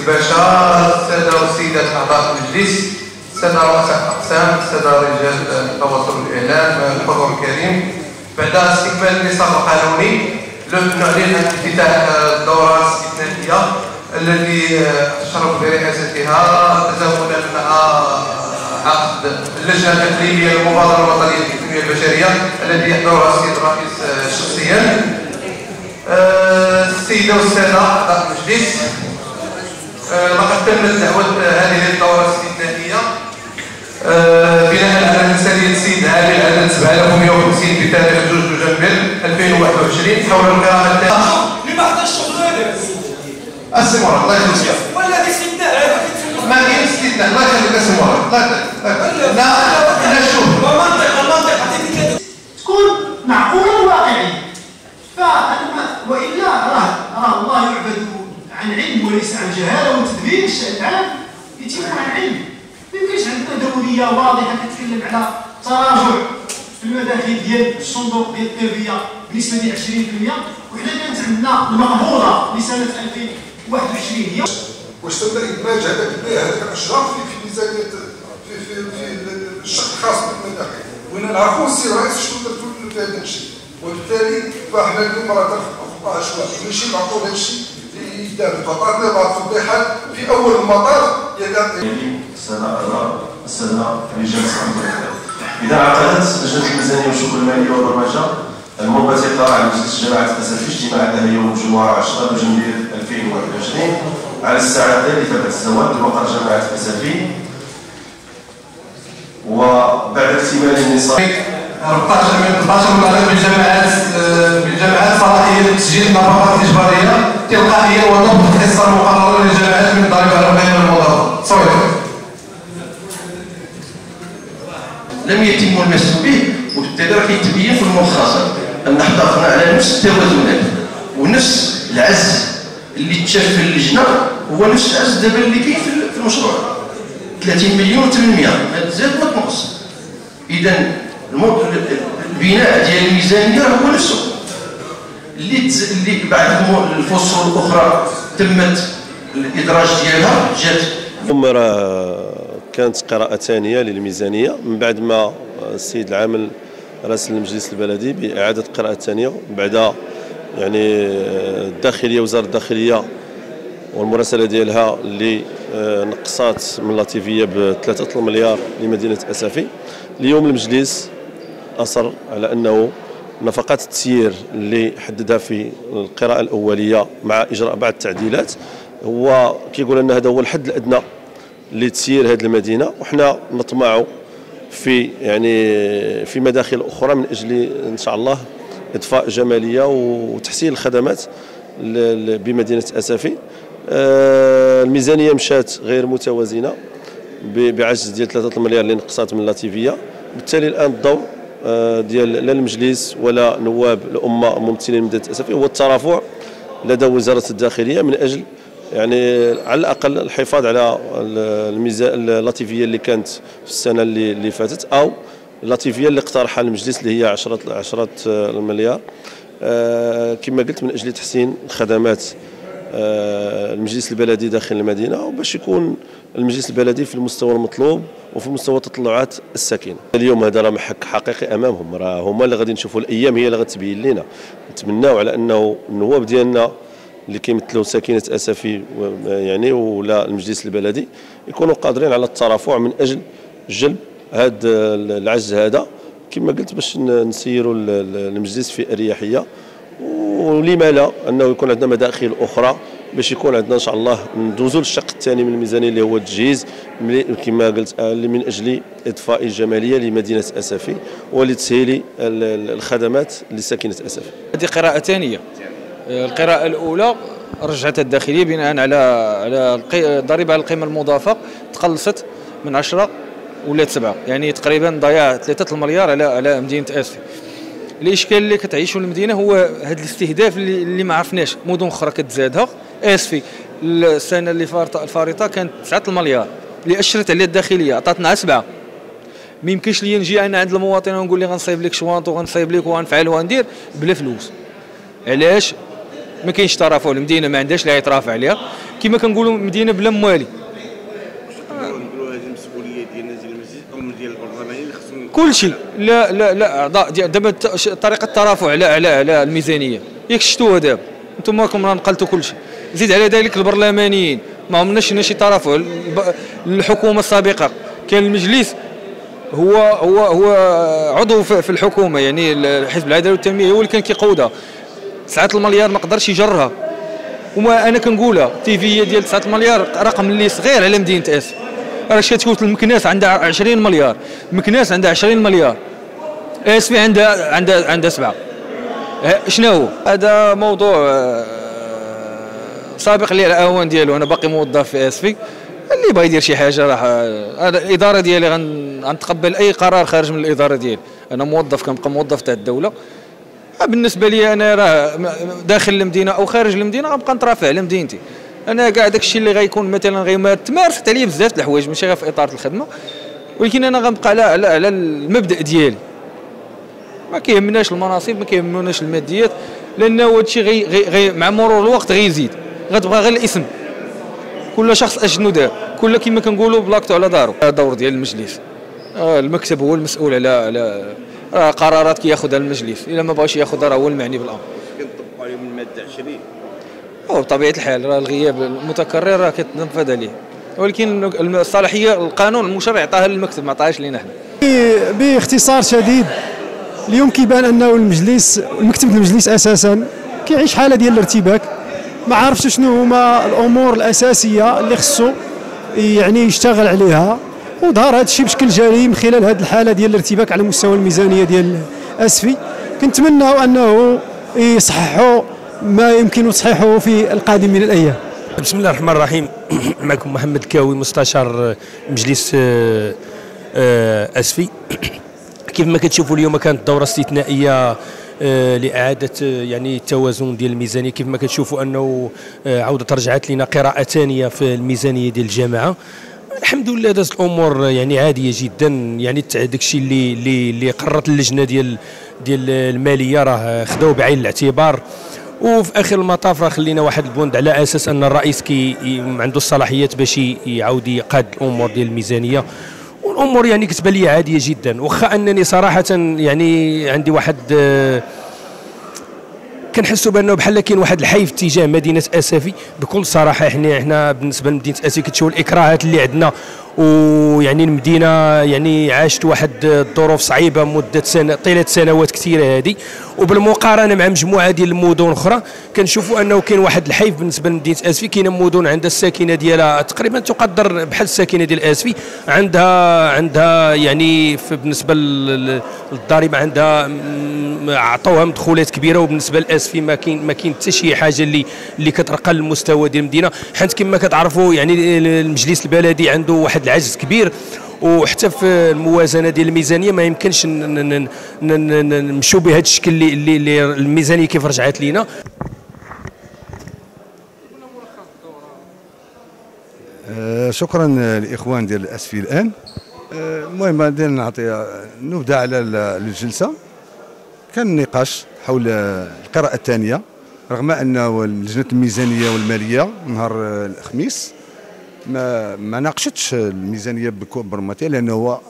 الباشا الساده والسيدات اعضاء المجلس الساده رؤساء الأقسام الساده رجال التواصل والإعلام الحضور الكريم. بعد استكمال النصاب القانوني نعلن عن افتتاح الدورة الاستثنائية الذي أشرف برئاستها تزامنا مع عقد اللجنة الاقليميه للمبادرة الوطنية للتنميه البشرية الذي يحضرها السيد الرئيس شخصيا. السيدة والسادة اعضاء المجلس لقد تمت دعوه هذه الدوره الاستثنائيه بناء على رساله السيد عامل عدد 7150 بتاريخ 2 نوفمبر 2021 حول القراءة لما حتى الشغل هذا السمر الله يخليك ولا دي استثناء ما كاين استثناء الله يخليك السمر لا لا لا شوف. المنطق المنطق تكون معقولة وواقعية وإلا راه راه الله يعبد عن علم وليس عن جهالة وتدبير العام يتم عن علم. ما يمكنش عندنا دورية واضحة كتكلم على تراجع في المداخل ديال الصندوق ديال التربية بنسبة ديال 20% وحنا كانت عندنا المقبوضة لسنة 2021 هي. واش تم إدماج هذاك هذاك الاشراف في ميزانيه في في في الشق الخاص بالمداخل وين نعرفوا السي الرئيس شنو درتوا في هذا الشيء؟ وبالتالي فاحنا اليوم راه تنفقوا عشوائي ماشي نعطوا هذا الشيء؟ يدار فطرنا بعض التوضيحات في أول المطاف. يدار السنة السنة رجال إذا عقدت لجنه الميزانية والشؤون الماليه والبرمجة المنبثقه عن مجلس جماعة الاسف اجتماعاتها يوم الجمعة 10 جنبير 2021 على الساعتين لتبع الزواج بمقر جماعة الاسفي وبعد اكتمال النصاب 14 من 12 مطالب بالجامعات بالجامعات صلاحية لتسجيل النفقات الاجباريه تلقائيا وضبط الحصه المقرره للجامعات من على القيمه المضافه صويت لم يتم المس به وبالتالي راه كيتبين في الملخص. أن حافظنا على نفس التوازنات ونفس العز اللي تشاف في اللجنة هو نفس العز دابا اللي كاين في المشروع. 30 مليون 800 ما تزاد ما تنقص. اذا البناء ديال الميزانية هو نفسه. اللي. اللي بعد الفصول الأخرى تمت الإدراج ديالها جات ثم كانت قراءة ثانية للميزانية من بعد ما السيد العامل راسل المجلس البلدي بإعادة قراءة ثانية بعد يعني الداخلية وزارة الداخلية والمراسلة ديالها اللي نقصات من اللطيفية بثلاثة المليار لمدينة أسافي اليوم المجلس أصر على أنه نفقات التسيير اللي حددها في القراءة الأولية مع إجراء بعض التعديلات هو كيقول أن هذا هو الحد الأدنى لتسيير هذه المدينة وحنا نطمع في يعني في مداخل أخرى من أجل إن شاء الله اضفاء جمالية وتحسين الخدمات بمدينة أسفي. الميزانية مشات غير متوازنة بعجز ديال 3 مليار اللي نقصات من اللاتيفيه بالتالي الآن الدور ديال لا المجلس ولا نواب الأمة الممثلين من مدينة اسفي هو الترافع لدى وزارة الداخلية من أجل يعني على الأقل الحفاظ على الميزان اللطيفية اللي كانت في السنة اللي, اللي فاتت أو اللطيفية اللي اقترحها المجلس اللي هي 10 10 المليار آه كما قلت من أجل تحسين خدمات آه المجلس البلدي داخل المدينة وباش يكون المجلس البلدي في المستوى المطلوب وفي مستوى تطلعات الساكنة. اليوم هذا راه محك حقيقي أمامهم راه هما اللي غادي نشوفوا الأيام هي اللي غتبين لنا نتمناو على أنه النواب ديالنا اللي كيمثلوا ساكنة أسفي يعني ولا المجلس البلدي يكونوا قادرين على الترافع من أجل جلب هذا العجز هذا. كما قلت باش نسيروا المجلس في أريحية. ولما لا؟ أنه يكون عندنا مداخل أخرى باش يكون عندنا إن شاء الله ندوزوا للشق الثاني من الميزانية اللي هو التجهيز كما قلت اللي من أجل اضفاء الجمالية لمدينة اسفي ولتسهيل الخدمات لساكنة اسفي. هذه قراءة ثانية. القراءة الأولى رجعت الداخلية بناء على على الضريبة على القيمة المضافة تقلصت من 10 ولات 7 يعني تقريبا ضياع 3 المليار على على مدينة اسفي الإشكال اللي كتعيشه المدينة هو هذا الاستهداف اللي, اللي ما عرفناش. مدن أخرى كتزادها. آسفي السنة اللي فارطه الفارطة كانت 9 المليار. اللي أشرت عليه الداخلية عطاتنا 7 ما يمكنش لي نجي أنا عند المواطن ونقول لي غنصايب لك شوانط وغنصايب لك وغنفعل وغندير بلا فلوس. علاش؟ ما كاينش ترافع المدينة ما عندهاش لا يترافع عليها. كما كنقولوا مدينة بلا موالي نقولوا هذه المسؤوليه ديالنا ديال المسجد أو ديال البرلمانيين اللي خصهم كل شيء. لا لا لا أعضاء دابا طريقة الترافع على على على الميزانية. ياك شفتوها دابا أنتم راكم راه نقلتوا كل شيء. زيد على ذلك البرلمانيين. ما عمرنا شي ترافع. الحكومة السابقة. كان المجلس هو هو هو عضو في الحكومة. يعني حزب العدالة والتنمية هو اللي كان كيقودها. ساعات المليار ما قدرش يجرها. وما أنا كنقولها. تيفيه ديال 9 مليار رقم اللي صغير على مدينة اسف راه شات كوت المكناس عندها 20 مليار. مكناس عندها 20 مليار. اسفي عندها عندها عندها سبعة. ها، شنو هو؟ هذا موضوع آه، سابق لي الاوان ديالو. أنا باقي موظف في اسفي اللي بغى يدير شي حاجة هذا الإدارة ديالي غن- غنتقبل أي قرار خارج من الإدارة ديالي. أنا موظف كنبقى موظف تاع الدولة. بالنسبة لي أنا راه داخل المدينة أو خارج المدينة غنبقى نترافع على مدينتي أنا كاع داك الشيء اللي غيكون مثلا غيمار تمارست عليا بزاف الحوايج ماشي غير في إطار الخدمة. ولكن أنا غنبقى على على, على المبدأ ديالي. ما كيهمناش المناصب ما كيهمناش الماديات لأنه هذا الشيء غي غي غي مع مرور الوقت غيزيد. غتبقى غير الاسم. كل شخص اشنو دار كل كما كنقولوا بلاكتو على دارو. هذا دور ديال المجلس. آه، المكتب هو المسؤول على على قرارات كياخذها المجلس. إلا ما بغاش ياخذها راه هو المعني بالأمر. كنطبقوا عليهم المادة 20 هو بطبيعه الحال راه الغياب المتكرر راه كتنفذ عليه. ولكن الصلاحية القانون المشرع عطاها للمكتب ما عطاهاش لينا حنا. باختصار شديد اليوم كيبان أنه المجلس المكتب المجلس أساسا كيعيش حالة ديال الارتباك. ما عارفش شنو هما الأمور الأساسية اللي خصو يعني يشتغل عليها. وظهر هذا الشيء بشكل جلي من خلال هذه الحالة ديال الارتباك على مستوى الميزانية ديال أسفي. كنتمناو أنه يصححوا ما يمكن تصحيحه في القادم من الأيام. بسم الله الرحمن الرحيم. معكم محمد كاوي مستشار مجلس آه، آه، أسفي. كيف ما كتشوفوا اليوم كانت دورة استثنائية آه، لإعادة آه، يعني التوازن ديال الميزانية. كيف ما كتشوفوا أنه آه، عودة رجعت لنا قراءة ثانية في الميزانية ديال الجامعة. الحمد لله دازت الأمور يعني عادية جدا. يعني تاع داك الشيء اللي اللي اللي قررت اللجنة ديال ديال المالية راه خداو بعين الاعتبار. وفي آخر المطاف راه خلينا واحد البوند على أساس أن الرئيس كي عنده الصلاحيات باش يعاود يقاد الأمور ديال الميزانية. والأمور يعني كتبان لي عادية جدا. واخا أنني صراحة يعني عندي واحد آه، كنحسوا بأنه بحال كاين واحد الحيف تجاه مدينة آسفي. بكل صراحة إحنا إحنا بالنسبة لمدينة آسفي كتشوف الإكراهات اللي عندنا. ويعني المدينة يعني عاشت واحد الظروف صعيبة مدة سنة طيلة سنوات كثيرة هذه وبالمقارنة مع مجموعة ديال المدن أخرى كنشوفوا أنه كاين واحد الحيف بالنسبة لمدينة آسفي. كاينة مدن عندها الساكنة ديالها تقريبا تقدر بحال الساكنة ديال آسفي. عندها عندها يعني بالنسبة لل- للضريبة عندها عطوها مدخولات كبيرة. وبالنسبة لآسفي ما كاين ما كاين حتى شي حاجة اللي اللي كترقى للمستوى ديال المدينة. حيت كما كتعرفوا يعني المجلس البلدي عنده واحد العجز كبير. وحتى في الموازنة ديال الميزانية ما يمكنش ن- ن- ن- ن- ن- نمشوا بهذا الشكل اللي, اللي, الميزانية كيف رجعت لينا. آه، شكرا للاخوان ديال الاسفي الآن. آه، المهم غادي نعطي نبدأ على ال- الجلسة. كان نقاش حول القراءة الثانية رغم أنه لجنة الميزانية والمالية نهار الخميس. ما ما ناقشتش الميزانية ببرمتها لأنه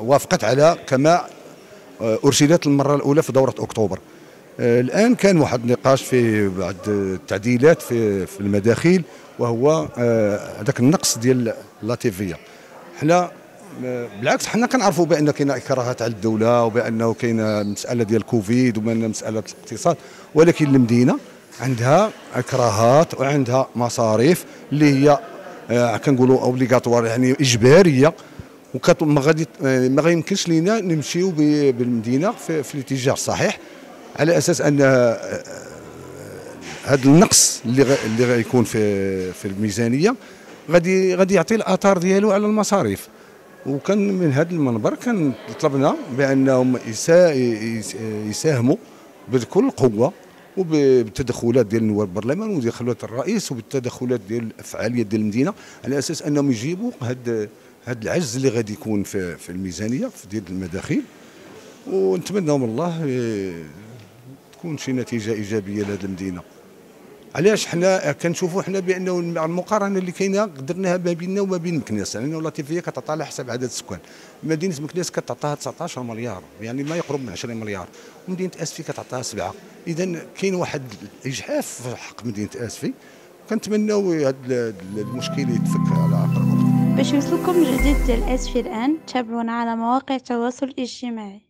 وافقت على كما آه، ارسلت المرة الأولى في دورة أكتوبر. آه، الآن كان واحد النقاش في بعض التعديلات في في المداخيل وهو آه، هذاك النقص ديال اللاتيفيه حنا بالعكس حنا كنعرفوا بأن كاينة إكراهات على الدولة وبأنه كاينة مسألة ديال كوفيد وبان مسألة الاقتصاد. ولكن المدينة عندها إكراهات وعندها مصاريف اللي هي كنقولوا obligatoire يعني إجبارية وكت ما غادي آه، ما غيمكنش لينا نمشيو بالمدينة في, في الاتجاه الصحيح على أساس أن آه، هذا النقص اللي. اللي غيكون في في الميزانية غادي غادي يعطي الآثار ديالو على المصاريف وكان من هذا المنبر كان طلبنا بأنهم يسا... يس- يساهموا بكل قوة وبالتدخلات ديال نواب البرلمان وتدخلات الرئيس وبالتدخلات ديال الفعاليات ديال المدينة على أساس أنهم يجيبوا هذا هذا العجز اللي غادي يكون في في الميزانية في ديال المداخيل ونتمنى من الله إيه، تكون شي نتيجة إيجابية لهذه المدينة. علاش حنا كنشوفوا حنا بانه المقارنة اللي كاينة قدرناها ما بيننا وما بين مكناس لأنه اللطيفيه كتعطى على حسب عدد السكان. مدينة مكناس كتعطاها 19 مليار. يعني ما يقرب من 20 مليار. ومدينه أسفي كتعطاها سبعة. إذا كاين واحد اجحاف في حق مدينة أسفي. كنتمناو هذا المشكل يتفك على أقرب وقت. باش يوصلكم الجديد ديال أسفي الآن تابعونا على مواقع التواصل الاجتماعي.